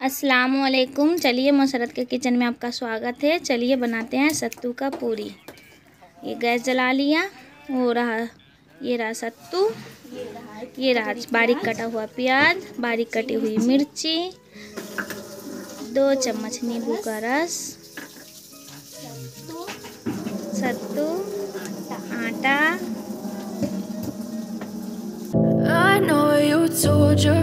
असलकुम चलिए मसरत के किचन में आपका स्वागत है। चलिए बनाते हैं सत्तू का पूरी। ये गैस जला लिया वो रहा, ये रहा सत्तू, ये रहा बारीक कटा हुआ प्याज, बारीक कटी हुई मिर्ची, दो चम्मच नींबू का रस, सत्तू, आटा। I know you told your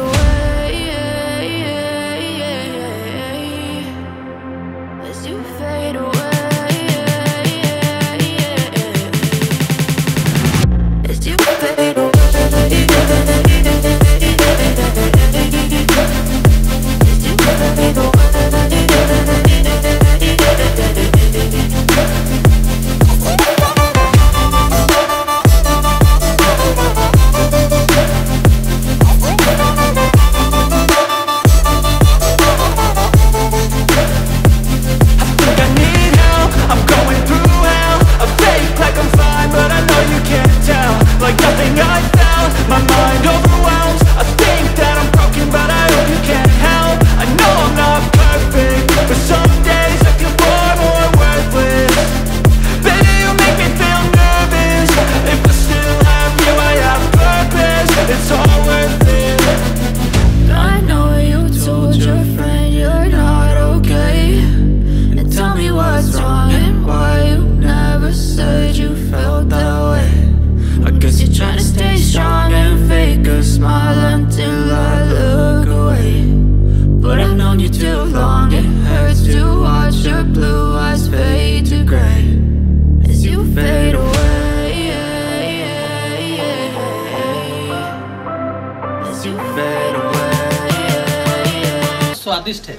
स्वादिष्ट है।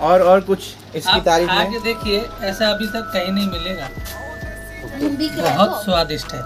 और और कुछ इसकी तारीफ़ आगे देखिए ऐसा अभी तक कहीं नहीं मिलेगा। बहुत स्वादिष्ट है।